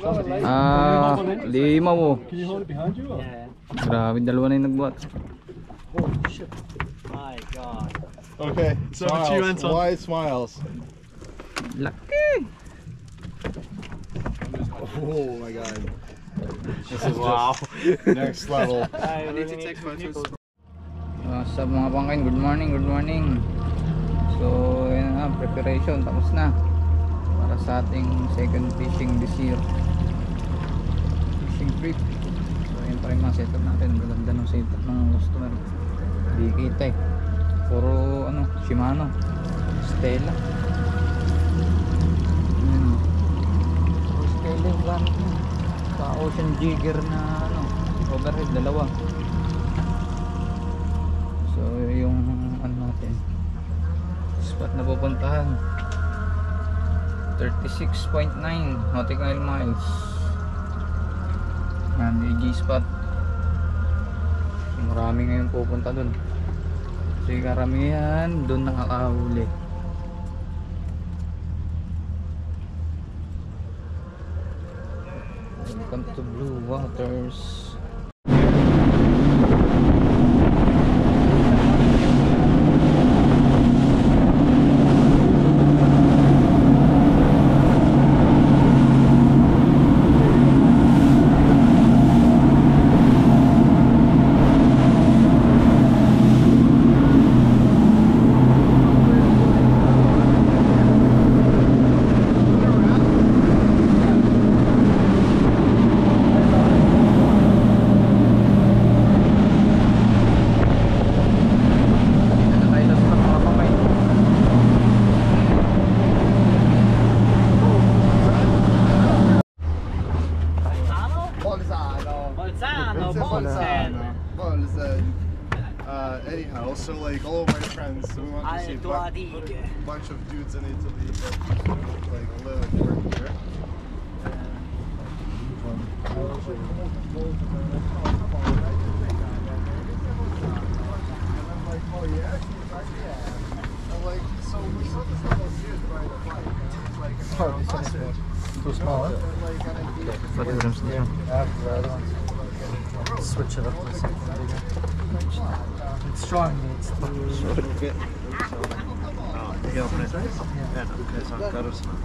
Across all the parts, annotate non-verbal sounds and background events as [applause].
Ah, lima mo. Can you hold it behind you? Or? Yeah. Grabe, dalawa na yung nagbuhat. Oh shit. My god. Okay, so over to you, Anton. Wide smiles. Laki! Oh my god. This is wow. Next level. I need to take photos. Uh, sa mga pangkain, good morning, good morning. So, yun na, preparation, tapos na. Para sa ating second fishing this year. Trip. So, yun pa rin mga setup natin. Maganda ng setup ng customer. Hindi kita eh. Puro, ano, Shimano. Stella. Yun. Puro Stella yung gamit. Sa Ocean Jigger na, ano, overhead, dalawa. So yung ano natin spot na pupuntahan 36.9 nautical miles yan EG spot marami ngayon pupunta dun. Kasi karamihan dun nakakahuli. Welcome to Blue Waters Uh, anyhow, so like all of my friends, so we want to see I a bunch of dudes in Italy that like live and work here. Too small, huh? Forty grams na siya. Switch it up to something bigger. It's strong, it's too good.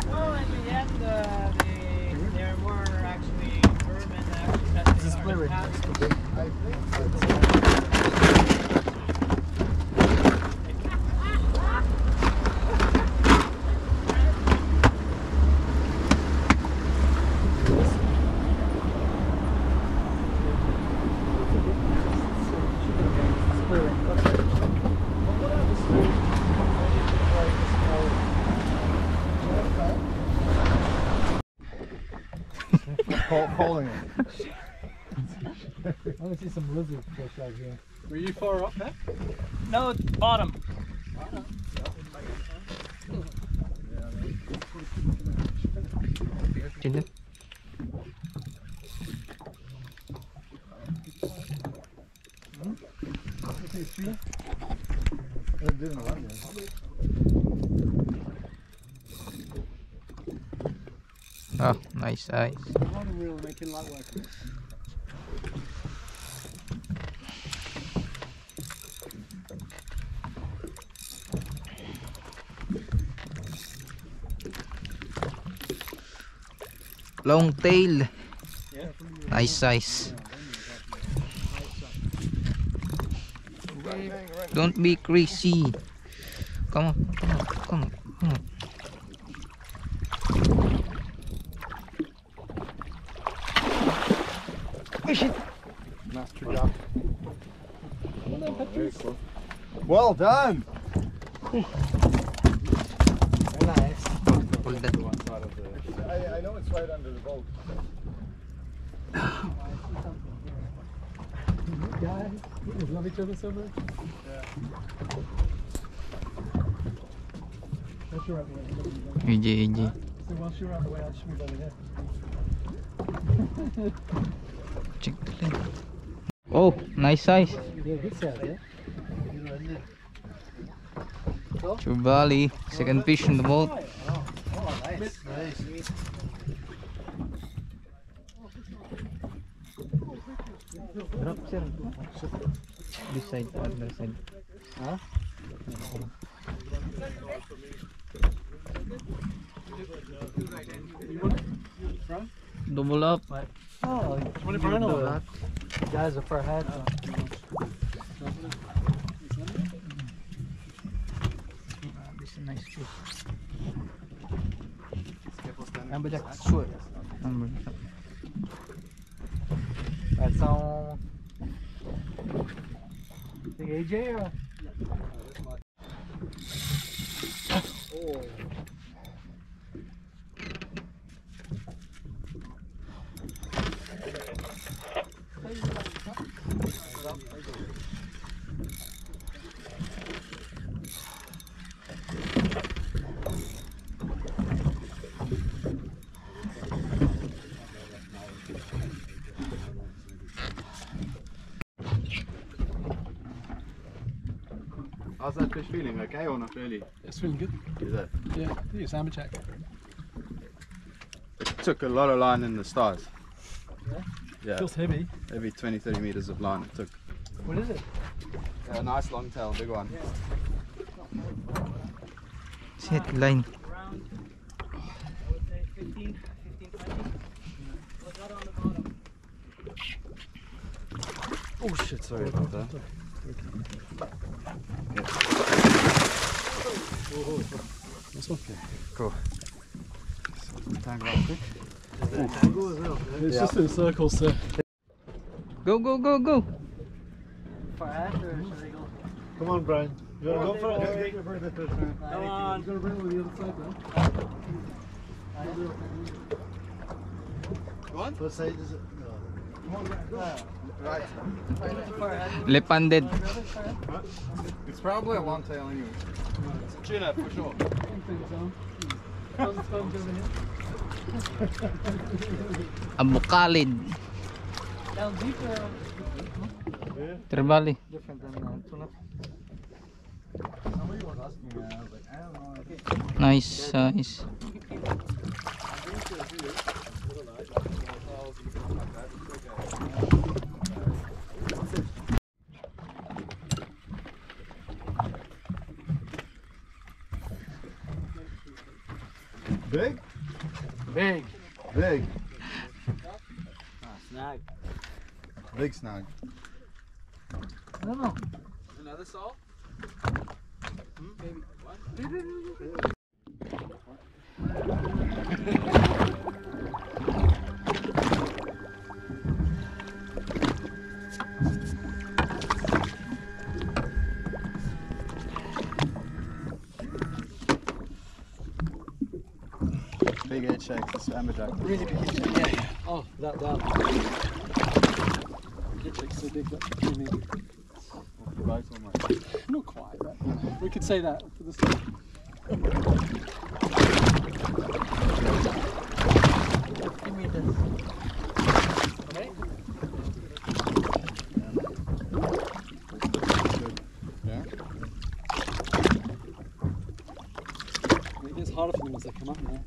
Well, in the end, uh, they, they're more actually vermin actually This is testing clear on right the now. Calling it. I want to see some lizard fish out here. Were you far up there? No, bottom. Sino? Oh, nice eyes. Light work. Long tail. Nice size. Don't be crazy. Come on, come on, come on, come on. Master job. Well done. Nice. I, I know it's right under the boat. Guys, we love each other so much. Once you're out the way, EJ, EJ. so once you're out the way, I'll just move over here. Check. Oh, nice size. Chubali, second fish in the boat. Drop sir. This side, other side. Huh? Double up. Oh, for rental? Guys, our heads. Ah, This is a nice fish. Amberjack sword. Number. That's all. The AJ or? How's that fish feeling? Okay or not really? It's feeling good. Is it? Yeah, I think it's amberjack. It took a lot of line in the start. Yeah? Yeah. Feels heavy. Every 20, 30 meters of line it took. What is it? A nice long tail, big one. Set line. Around, I would say 15, 15, 20. What's that on the bottom? Oh shit, sorry about that. This one. Cool. Tangle up quick. It's just in circles, sir. Go, go, go, go. Far ahead or should I go? Come on, Brian. You wanna go for it? it? Come on. You gotta bring it on the other side, though. Go on. What side is it? Right. Far ahead. Left-handed. It's probably a long tail anyway. It's a tuna for sure. [laughs] Abukalid. Down deeper. Trevally. Different than uh, size. Big? Big. Big. Snag. Big snag. I don't know. Another salt? Hmm, [laughs] Big head shakes, it's amberjack. Really big hitch. Yeah, yeah. Oh, that, that. Hitch is so big that you need. Right almost. Not quite, but we could say that for this. Fifty meters. Okay. Yeah? It is harder for them as they come up now.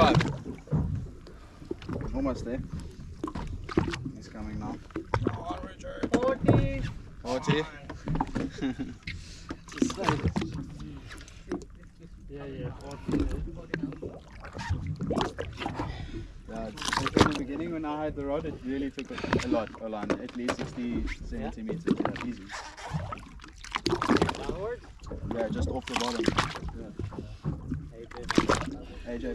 five. Almost there. He's coming now. Come on, Richard. 40. 40. [laughs] yeah, yeah, Yeah, in the beginning when I had the rod, it really took a, a lot, a at least 60 centimeters, yeah, easy. Downward? Yeah, just off the bottom. Yeah. 30.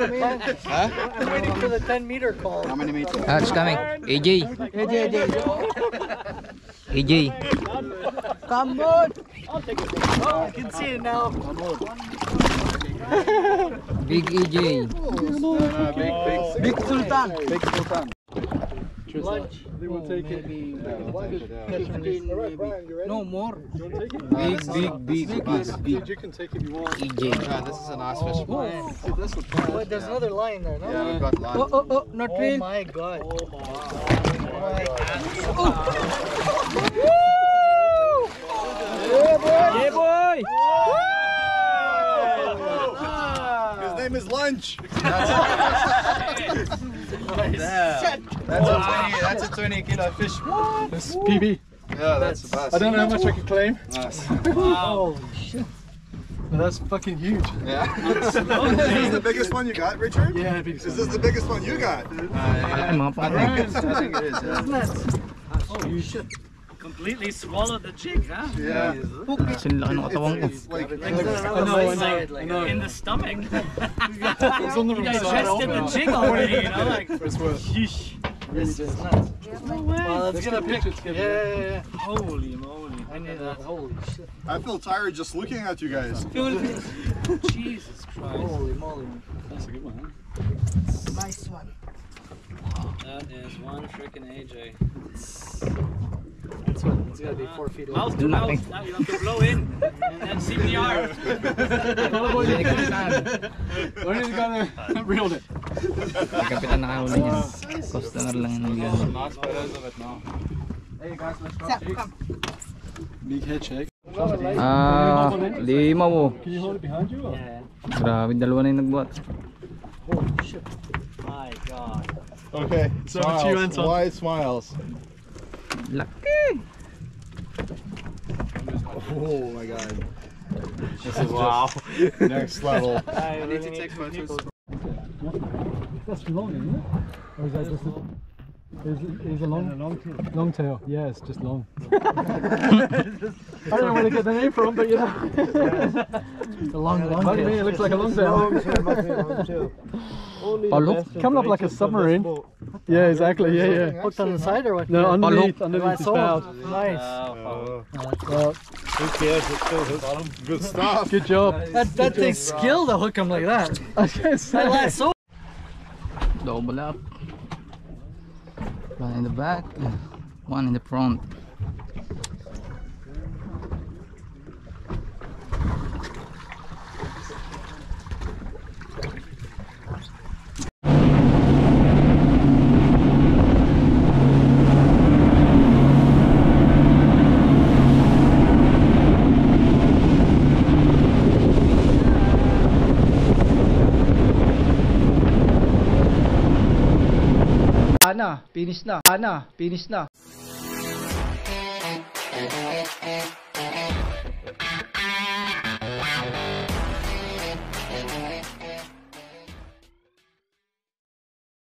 For sure. Thirty. Brian, now you have to go. I'm waiting Ha? I'm waiting for the 10 meter call. How many meters? Ah, it's coming. AJ. AJ, AJ, AJ. Come on. Oh, I can see it now. Big AJ. Uh, big, big, Big Sultan. big Sultan. Lunch. They will oh, take it. Maybe No more. Big, big, big, big, big. You can take if you want. AJ. Yeah, this is a nice fish. See, this will But there's another line there, no? Yeah, we've got line. Oh, oh, oh, not oh my god. Oh. Yeah, boy! His name is Lunch. That's a [laughs] 20, that's a 20 kilo fish. That's PB. Yeah, that's the best. I don't know how much I can claim. Nice. Holy shit. But that's fucking huge. Yeah. [laughs] Is this the biggest one you got, Richard? Yeah, big Is this the biggest one you got? Uh, Ay, mga I think it's, I think it is. Yeah. Holy shit. Completely swallowed the jig, huh? Yeah. Kasi laki ng katawan ko. It's like, I know, I know. I know. In the stomach. [laughs] It's on the You wrong side. digested the oh, jig already, you know? Like, It's worth. yeesh. This is nuts. No way. Well, let's get a picture. Yeah, yeah, yeah. Holy moly. I need that. Holy shit. I feel tired just looking at you guys. [laughs] Jesus Christ. Holy moly. That's a good one, huh? Nice one. That is one freaking AJ. That's what. It's gotta be four feet away. Mouth to mouth. Now you have to blow in. And CPR. When is he gonna [laughs] reel it? Kapitan nakahuli niya. Customer lang nag Nice photos of it now. Hey guys, let's go. Big head shake. Ah, lima mo. Can you hold it behind you? Yeah. Grabe, dalawa na yung nagbuhat. Holy shit. My God. Okay, So it's you, Anton. Why smiles? Laki! Oh my god. This is wow. next level. [laughs] I need to take photos. That's long, isn't it? Or is that just a, is, it- is a long, long tail? Long tail, yeah, it's just long. [laughs] I don't know where to get the name from, but you know. [laughs] the long, long tail. it looks like a long tail. Palok? Coming up like a submarine. Yeah, exactly, yeah, yeah. Hooked on the side or what? No, underneath, underneath his saw spout. Nice. Oh, Well, Good stuff. good job. That, that takes skill to hook him like that. [laughs] I was gonna say. That lasts so Double up. One in the back, one in the front. Finish na. Ana, finish na.